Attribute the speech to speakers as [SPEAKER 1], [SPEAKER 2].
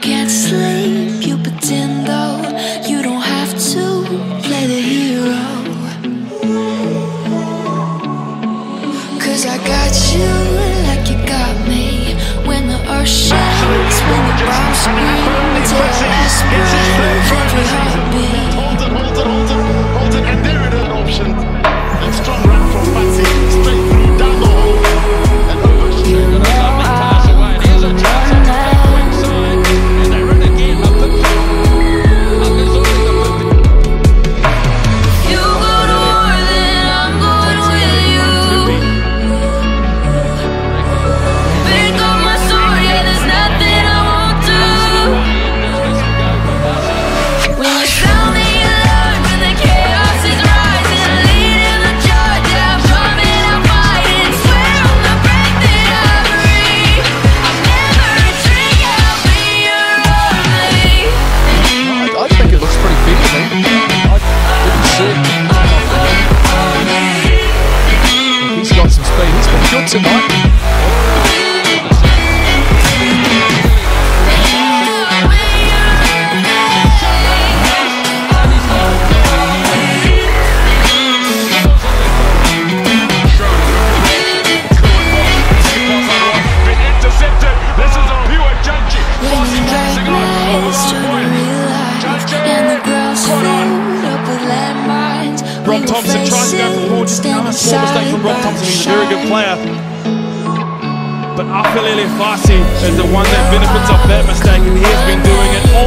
[SPEAKER 1] can't sleep, you pretend good tonight. Rob Thompson tries to go for the ball, just another small mistake from Rob Thompson. He's a very good player. But Aphelele Fassi is the one that benefits off that mistake, and he has been doing it.